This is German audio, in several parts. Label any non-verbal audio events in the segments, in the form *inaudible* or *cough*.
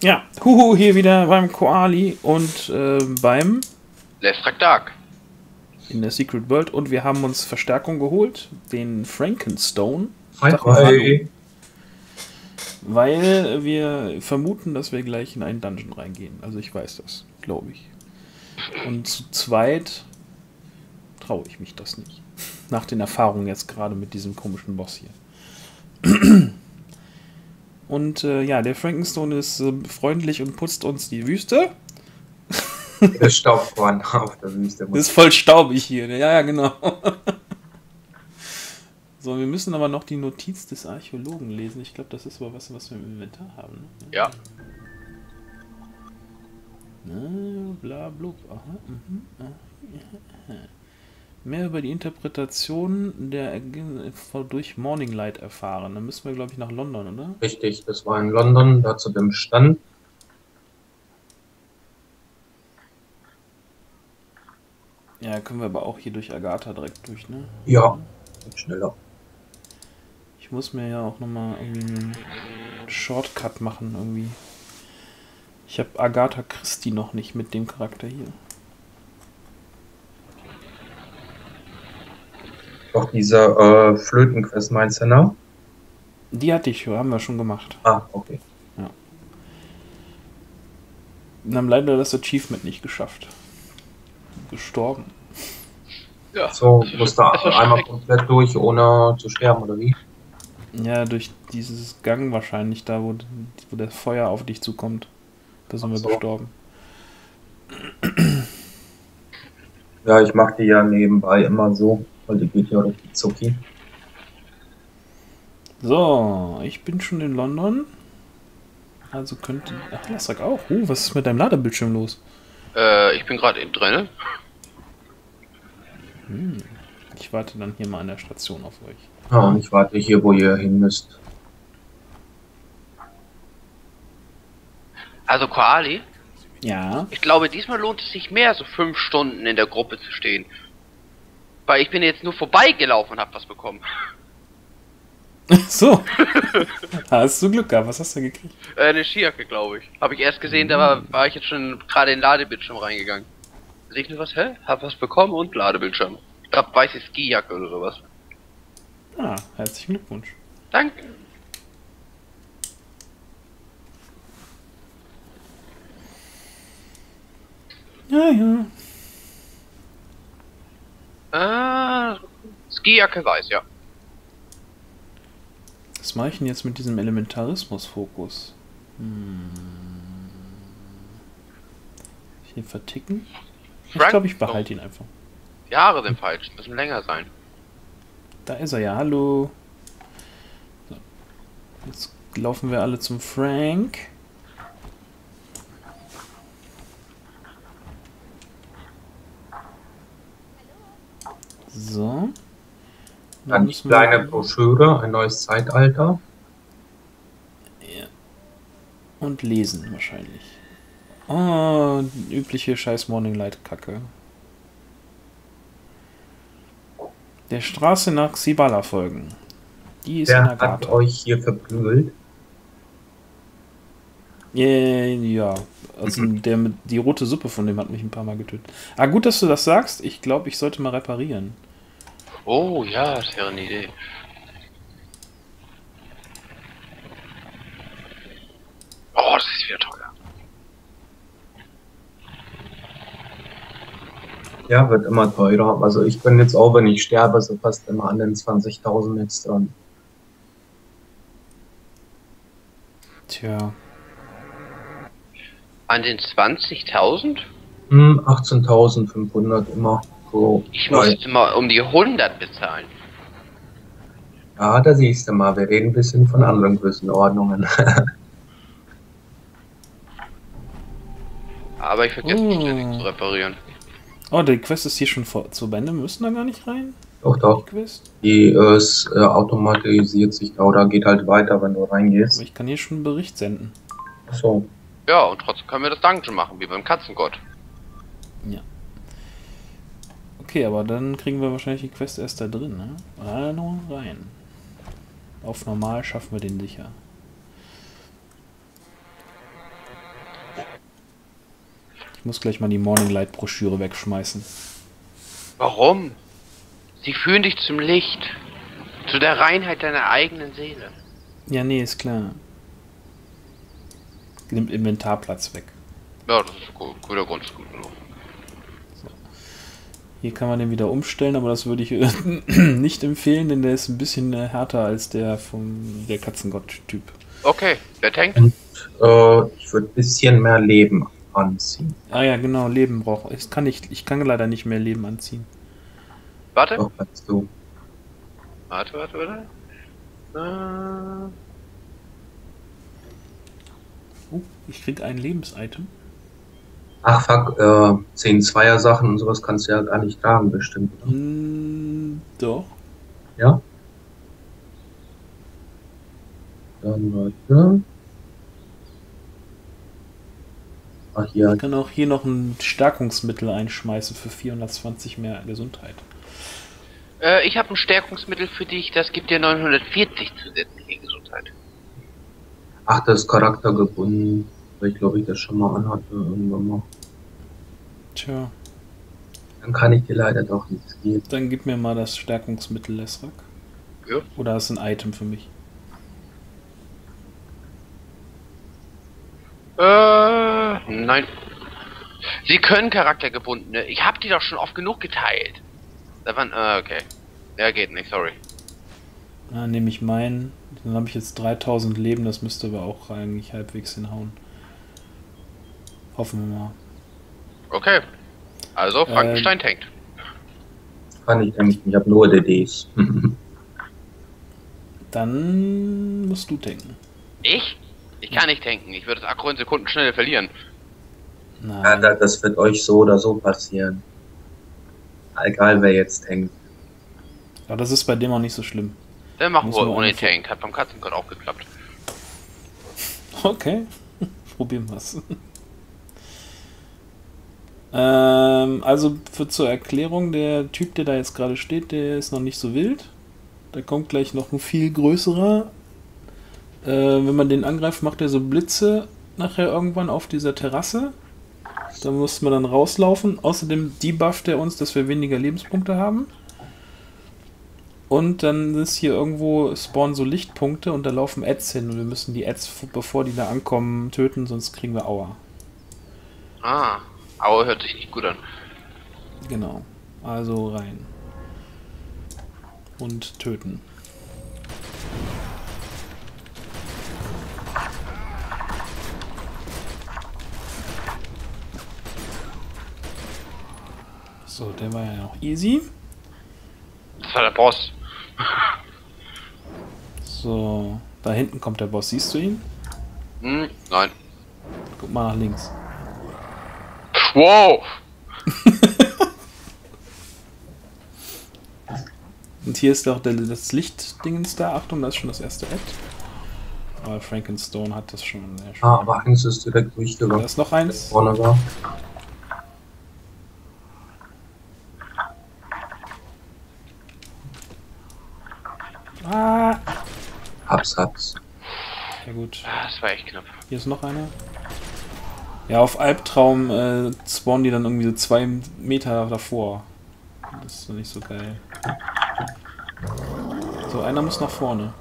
Ja, huhu, hier wieder beim Koali und äh, beim Lestrak Dark. in der Secret World und wir haben uns Verstärkung geholt, den Frankenstone. Hi, Sag mal hi. Weil wir vermuten, dass wir gleich in einen Dungeon reingehen. Also ich weiß das, glaube ich. Und zu zweit traue ich mich das nicht. Nach den Erfahrungen jetzt gerade mit diesem komischen Boss hier. Und äh, ja, der Frankenstone ist äh, freundlich und putzt uns die Wüste. Der Staubkorn auf der Wüste. Das ist voll staubig hier. ne? Ja, ja, genau. *laughs* so, wir müssen aber noch die Notiz des Archäologen lesen. Ich glaube, das ist aber was, was wir im Inventar haben. Ne? Ja. Na, bla, blub. Aha, mhm, aha, ja. Mehr über die Interpretation der durch Morning Light erfahren. Dann müssen wir, glaube ich, nach London, oder? Richtig, das war in London, da zu dem Stand. Ja, können wir aber auch hier durch Agatha direkt durch, ne? Ja, schneller. Ich muss mir ja auch nochmal irgendwie einen Shortcut machen, irgendwie. Ich habe Agatha Christie noch nicht mit dem Charakter hier. Doch diese äh, Flötenquest meinst du, ne? Die hatte ich, haben wir schon gemacht. Ah, okay. Wir haben leider das Achievement nicht geschafft. Gestorben. Ja. So, das ist einmal komplett durch, ohne zu sterben, oder wie? Ja, durch dieses Gang wahrscheinlich, da wo, wo das Feuer auf dich zukommt. Da sind Ach wir so. gestorben. Ja, ich mach die ja nebenbei immer so, die durch die Zucki. So, ich bin schon in London. Also könnte. Ach, Lassak auch. Uh, was ist mit deinem Ladebildschirm los? Äh, ich bin gerade eben drin. Ich warte dann hier mal an der Station auf euch. Ja, und ich warte hier, wo ihr hin müsst. Also Koali, Ja. ich glaube, diesmal lohnt es sich mehr, so fünf Stunden in der Gruppe zu stehen. Weil ich bin jetzt nur vorbeigelaufen und hab was bekommen. so. *laughs* Hast du Glück gehabt? Was hast du gekriegt? Äh, eine Skijacke, glaube ich. Habe ich erst gesehen, da war, war ich jetzt schon gerade in den Ladebildschirm reingegangen. Sehe ich nur was, hä? Hab was bekommen und Ladebildschirm. Ich glaube, weiße Skijacke oder sowas. Ah, herzlichen Glückwunsch. Danke. Ja, ja. Äh, Skijacke weiß, ja. Was mache ich denn jetzt mit diesem Elementarismus-Fokus? Hm. Hier verticken? Ich Frank- glaube, ich behalte ihn einfach. Die Haare sind falsch, müssen länger sein. Da ist er ja, hallo. So. Jetzt laufen wir alle zum Frank. So. Dann die kleine Broschüre, ein neues Zeitalter. Ja. Und lesen wahrscheinlich. Oh, übliche scheiß Morning Light Kacke. Der Straße nach Sibala folgen. Die ist in Der der hat euch hier verprügelt. Ja, ja, also der mit, die rote Suppe von dem hat mich ein paar Mal getötet. Ah, gut, dass du das sagst. Ich glaube, ich sollte mal reparieren. Oh ja, das wäre eine Idee. Oh, das ist wieder teuer. Ja, wird immer teurer. Also ich bin jetzt auch, wenn ich sterbe, so fast immer an den 20.000 jetzt dran. Tja. An den 20.000? Hm, 18.500 immer. So. Ich muss immer um die 100 bezahlen. Ja, da siehst du mal, wir reden ein bisschen von anderen Größenordnungen. *laughs* Aber ich vergesse Oh. ständig zu reparieren. Oh, die Quest ist hier schon vor, zu Ende. Wir müssen da gar nicht rein. doch, doch. Die Quest. Die äh, es äh, automatisiert sich da oder geht halt weiter, wenn du Aber reingehst. ich kann hier schon einen Bericht senden. So. Ja, und trotzdem können wir das Dungeon machen, wie beim Katzengott. Okay, aber dann kriegen wir wahrscheinlich die Quest erst da drin, ne? Ah, nur rein. Auf normal schaffen wir den sicher. Ich muss gleich mal die Morning Light Broschüre wegschmeißen. Warum? Sie führen dich zum Licht. Zu der Reinheit deiner eigenen Seele. Ja, nee, ist klar. Nimmt Inventarplatz weg. Ja, das ist gut. Guter Grund. Ist gut genug. Hier kann man den wieder umstellen, aber das würde ich äh, *clears throat* nicht empfehlen, denn der ist ein bisschen äh, härter als der vom der Katzengott-Typ. Okay, der Tank. Äh, ich würde ein bisschen mehr Leben anziehen. Ah ja, genau, Leben braucht. Ich kann nicht, ich kann leider nicht mehr Leben anziehen. Warte. Doch, kannst du. Warte, warte, warte. Äh, Oh, ich krieg ein Lebensitem. Ach fuck, äh, 10 Zweier Sachen und sowas kannst du ja gar nicht tragen, bestimmt. oder? Hm, doch. Ja? Dann warte. Ach hier, Ich kann auch hier noch ein Stärkungsmittel einschmeißen für 420 mehr Gesundheit. äh, ich habe ein Stärkungsmittel für dich, das gibt dir 940 zusätzliche Gesundheit. ach, das ist charaktergebunden. Weil ich glaube, ich das schon mal anhatte irgendwann mal. Tja, Dann kann ich dir leider doch nichts geben. dann gib mir mal das Stärkungsmittel Lesrak. Ja. Oder ist ein Item für mich? Äh, nein. Sie können charaktergebundene. Ich hab die doch schon oft genug geteilt. Da waren, äh, okay. Ja, geht nicht, sorry. Na, nehme ich meinen. Dann habe ich jetzt 3000 Leben, das müsste aber auch eigentlich halbwegs hinhauen. Hoffen wir mal. Okay. Also, Frankenstein tankt. Kann ich denken, ich habe nur DDs. *laughs* Dann musst du denken. Ich? Ich kann nicht tanken. Ich würde das Akku in Sekunden schnell verlieren. ja, Nein. da- das wird euch so oder so passieren. Egal wer jetzt hängt. Aber das ist bei dem auch nicht so schlimm. Dann machen wir nur ohne einfach- Tank. Hat beim Katzenkott auch geklappt. *laughs* Okay. *laughs* Probieren wir's. Ähm, also für zur Erklärung, der Typ, der da jetzt gerade steht, der ist noch nicht so wild. Da kommt gleich noch ein viel größerer. Äh, wenn man den angreift, macht er so Blitze nachher irgendwann auf dieser Terrasse. Da muss man dann rauslaufen. Außerdem debufft er uns, dass wir weniger Lebenspunkte haben. Und dann ist hier irgendwo spawnen so Lichtpunkte und da laufen Ads hin und wir müssen die Ads, bevor die da ankommen, töten, sonst kriegen wir Aua. Ah. Aber hört sich nicht gut an. Genau. Also rein. Und töten. So, der war ja noch easy. Das war der Boss. *laughs* So, da hinten kommt der Boss. Siehst du ihn? Hm, nein. Guck mal nach links. Wow! Und hier ist auch das Lichtdingens da. Achtung, da ist schon das erste Ad. Aber Frankenstone hat das schon. Sehr schön. Ah, aber eins ist direkt da durchgegangen. ist noch eins. War. Ah! Hab's, hab's. Ja gut. Ah, Das war echt knapp. Hier ist noch einer. Ja, auf Albtraum äh, spawnen die dann irgendwie so zwei Meter davor. Das ist doch nicht so geil. So, einer muss nach vorne.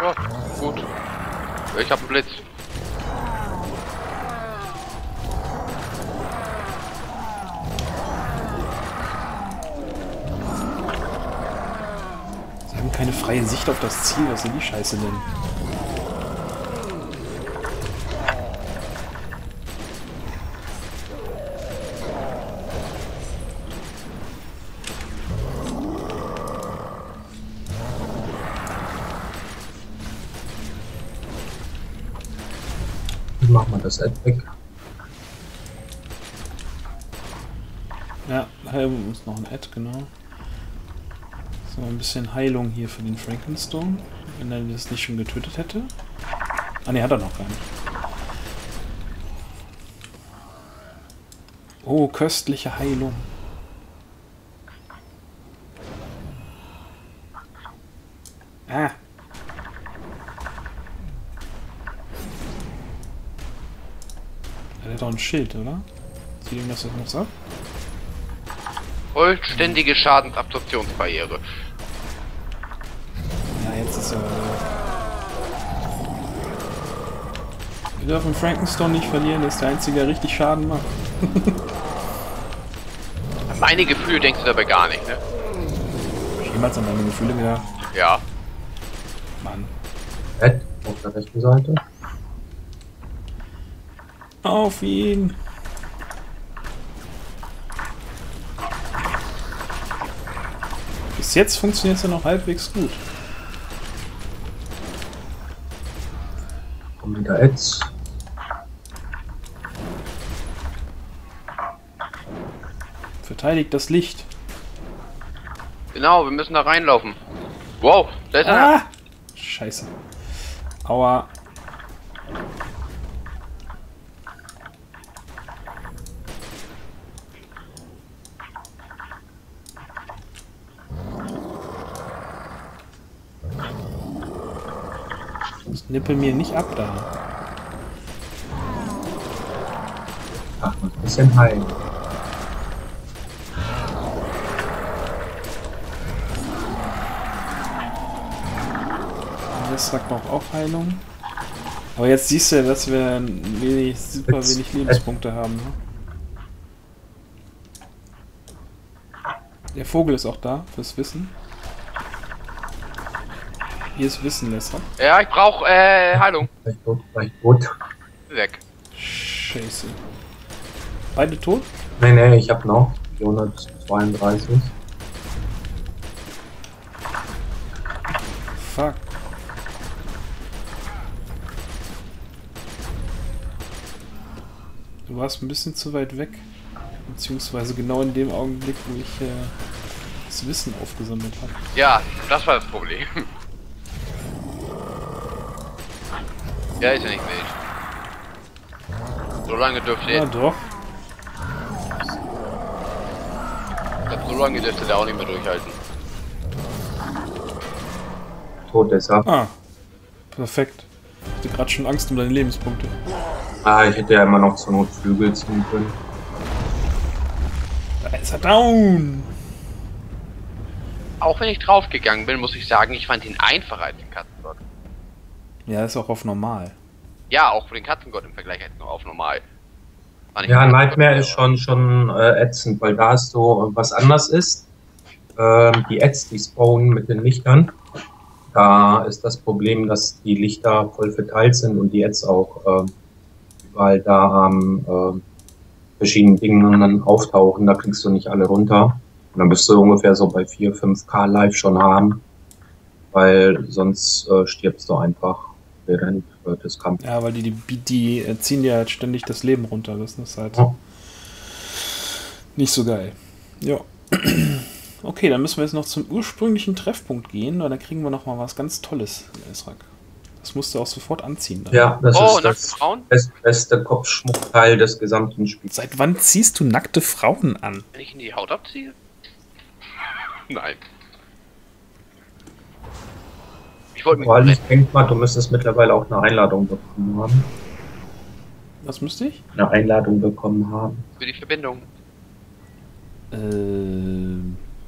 Ja, gut. Ich hab einen Blitz. Sie haben keine freie Sicht auf das Ziel. Was sind die Scheiße denn? Machen wir das Ad weg. Ja, Heil muss noch ein Ad, genau. So, ein bisschen Heilung hier für den Frankenstone. Wenn er das nicht schon getötet hätte. Ah ne, hat er noch nicht. Oh, köstliche Heilung. Ah. Ein Schild, oder? Zieht ihm das jetzt noch ab? Vollständige Schadensabsorptionsbarriere. Ja, jetzt ist er. Wir dürfen Frankenstone nicht verlieren, das ist der einzige, der richtig Schaden macht. An *laughs* meine Gefühle denkst du dabei gar nicht, ne? Hab ich jemals an meine Gefühle gedacht? Ja. Mann. Ed, auf der rechten Seite. Auf ihn! Bis jetzt funktioniert es ja noch halbwegs gut. Kommt wieder Eds. Verteidigt das Licht. Genau, wir müssen da reinlaufen. Wow, da ist einer. Ah! Scheiße. Aua. Das nippel mir nicht ab da. Ach, ein bisschen heilen. Das sagt braucht auch Heilung. Aber jetzt siehst du ja, dass wir wenig, super wenig Lebenspunkte haben. Ne? Der Vogel ist auch da, fürs Wissen. Hier ist Wissen, Lesser. Ja, ich brauch äh, Heilung. Vielleicht tot, vielleicht tot. Weg. Scheiße. Beide tot? Nee, nee, ich hab noch 432. Fuck. Du warst ein bisschen zu weit weg. Beziehungsweise genau in dem Augenblick, wo ich äh, das Wissen aufgesammelt habe. Ja, das war das Problem. *laughs* Ja, ist ja nicht wild. So lange dürfte Ja, er, doch. ich glaub, so lange dürfte der auch nicht mehr durchhalten. Tot ist er. Ah. Perfekt. Ich hatte gerade schon Angst um deine Lebenspunkte. Ah, ich hätte ja immer noch zur Not Flügel ziehen können. Da ist er down! Auch wenn ich draufgegangen bin, muss ich sagen, ich fand ihn einfacher als den Katzengott. Ja, ist auch auf normal. Ja, auch für den Katzengott im Vergleich jetzt noch auf normal. Ja, Nightmare ist schon, schon äh, ätzend, weil da es so was anders ist. Ähm, die Ads, die spawnen mit den Lichtern. Da ist das Problem, dass die Lichter voll verteilt sind und die Ads auch ähm, überall da am ähm, verschiedenen Dingen dann auftauchen. Da kriegst du nicht alle runter. Und dann bist du ungefähr so bei 4, 5K live schon haben. Weil sonst äh, stirbst du einfach während äh, des Kampfes. Ja, weil die, die, die ziehen dir halt ständig das Leben runter. Das ist halt Ja. nicht so geil. Ja. *clears throat* Okay, dann müssen wir jetzt noch zum ursprünglichen Treffpunkt gehen, weil da kriegen wir noch mal was ganz Tolles, Esrak. Das musst du auch sofort anziehen. Dann. Ja, das Oh, ist nackte das Frauen? best, beste Kopfschmuckteil des gesamten Spiels. Seit wann ziehst du nackte Frauen an? Wenn ich in die Haut abziehe? *laughs* Nein. Ich wollte mich Vor allem, retten. ich denke mal, du müsstest mittlerweile auch eine Einladung bekommen haben. Was müsste ich? Eine Einladung bekommen haben. für die Verbindung. Äh,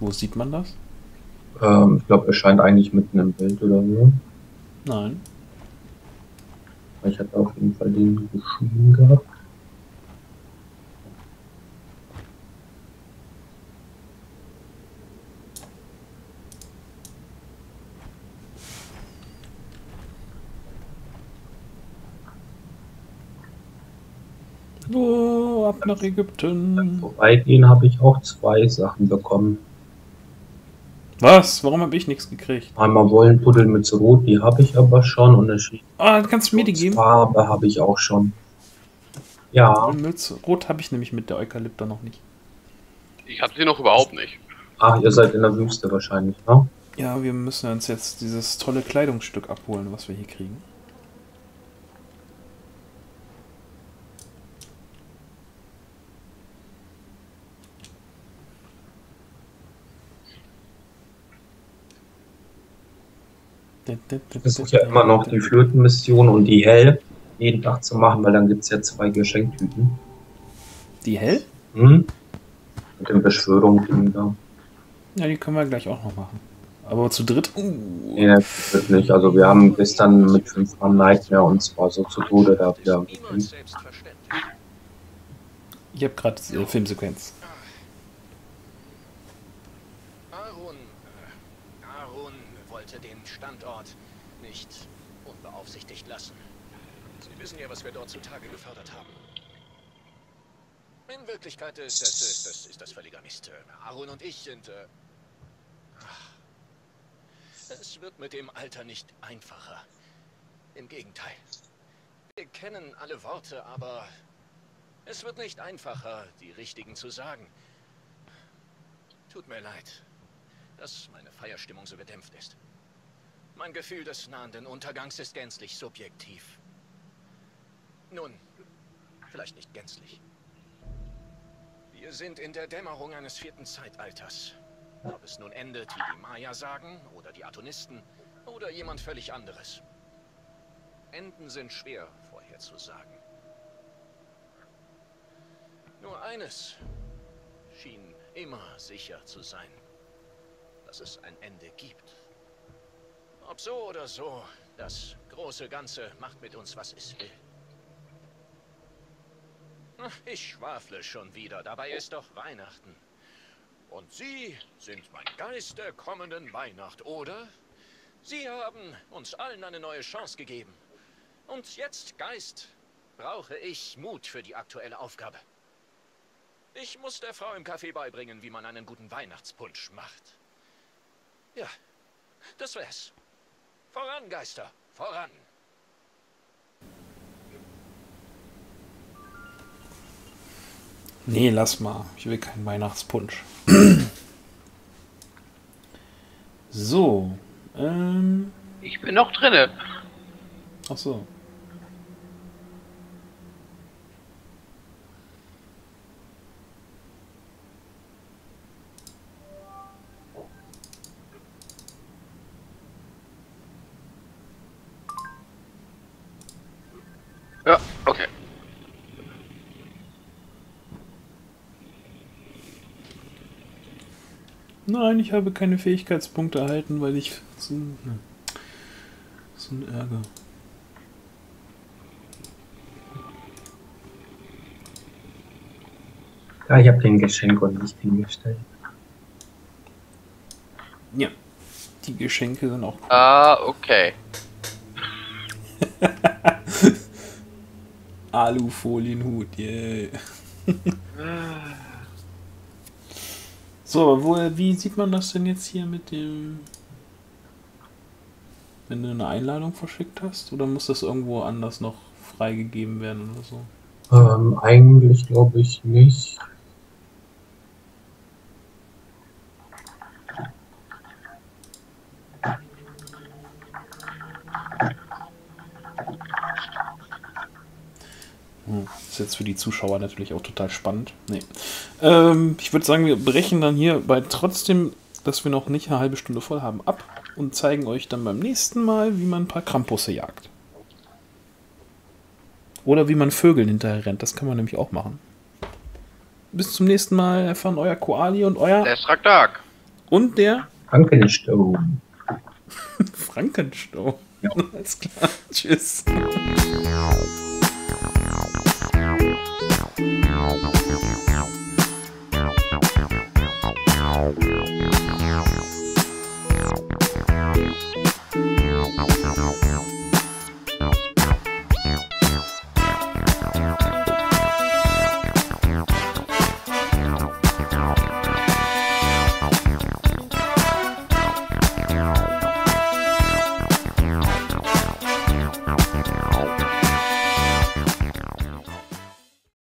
wo sieht man das? Ähm, ich glaube, erscheint eigentlich mitten im Bild oder so. Nein. Ich hatte auf jeden Fall den geschrieben gehabt. Nach Ägypten. Vorbeigehen habe ich auch zwei Sachen bekommen. Was? Warum habe ich nichts gekriegt? Einmal Wollenpuddel mit Rot, die habe ich aber schon. Und eine Ah, dann kannst du mir die geben. Farbe habe ich auch schon. Ja, Mütze. Rot habe ich nämlich mit der Eukalypter noch nicht. Ich hab sie noch überhaupt nicht. ach, ihr seid in der Wüste wahrscheinlich, ne? Ja, wir müssen uns jetzt dieses tolle Kleidungsstück abholen, was wir hier kriegen. Ich versuche ja immer noch die Flötenmission und die Hell. jeden Tag zu machen, weil dann gibt es ja zwei Geschenktüten. Die hell? Hm? Mit den Beschwörungen da. Ja, die können wir gleich auch noch machen. Aber zu dritt? Uh. Nee, das wird nicht. Also wir haben gestern mit fünf Mann Nightmare und zwar so zu Tode da wieder. Ich habe gerade äh, Filmsequenz. Arun, äh, Arun wollte den Standort nicht unbeaufsichtigt lassen. Sie wissen ja, was wir dort zutage gefördert haben. In Wirklichkeit ist das, ist das, ist das völliger Mist. Äh, Arun und ich sind... Äh, ach. es wird mit dem Alter nicht einfacher. Im Gegenteil. Wir kennen alle Worte, aber es wird nicht einfacher, die richtigen zu sagen. Tut mir leid, dass meine Feierstimmung so gedämpft ist. Mein Gefühl des nahenden Untergangs ist gänzlich subjektiv. Nun, vielleicht nicht gänzlich. Wir sind in der Dämmerung eines vierten Zeitalters. Ob es nun endet, wie die Maya sagen, oder die Atonisten, oder jemand völlig anderes. Enden sind schwer vorherzusagen. Nur eines schien immer sicher zu sein, dass es ein Ende gibt. Ob so oder so, das große Ganze macht mit uns, was es will. Ich schwafle schon wieder, dabei ist doch Weihnachten. Und Sie sind mein Geist der kommenden Weihnacht, oder? Sie haben uns allen eine neue Chance gegeben. Und jetzt, Geist, brauche ich Mut für die aktuelle Aufgabe. Ich muss der Frau im Café beibringen, wie man einen guten Weihnachtspunsch macht. Ja, das wär's. Voran, Geister, voran. Nee, lass mal. Ich will keinen Weihnachtspunsch. *clears throat* so. Ähm. Ich bin noch drinne. Ach so. Nein, ich habe keine Fähigkeitspunkte erhalten, weil ich so, ne. so ein Ärger. Ja, ich habe den Geschenk und nicht hingestellt. Ja. Die Geschenke sind auch. Ah, okay. *laughs* Alufolienhut, yeah. *laughs* *laughs* so, wo, wie sieht man das denn jetzt hier mit dem. Wenn du eine Einladung verschickt hast? Oder muss das irgendwo anders noch freigegeben werden oder so? Ähm, eigentlich glaube ich nicht. Für die Zuschauer natürlich auch total spannend. Nee. Ähm, ich würde sagen, wir brechen dann hier bei trotzdem, dass wir noch nicht eine halbe Stunde voll haben, ab und zeigen euch dann beim nächsten Mal, wie man ein paar Krampusse jagt. Oder wie man Vögeln hinterher rennt. Das kann man nämlich auch machen. Bis zum nächsten Mal erfahren euer Koali und euer Der ist Tag. und der Frankenstein. *laughs* Frankenstau. Alles klar. Tschüss. now.